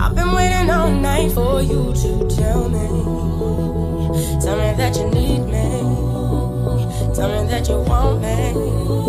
I've been waiting all night for you to tell me, tell me that you need me, tell me that you want me.